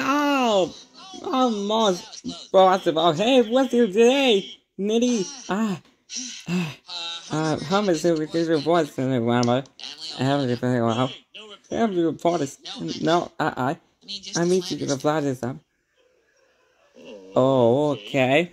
oh, almost possible. Oh, hey, what's your today? Nitty, ah, ah, uh, how much did we get your voice in the grammar? Everything, wow. Every report is, no, I, I, I need to get a flat this up. Oh, okay.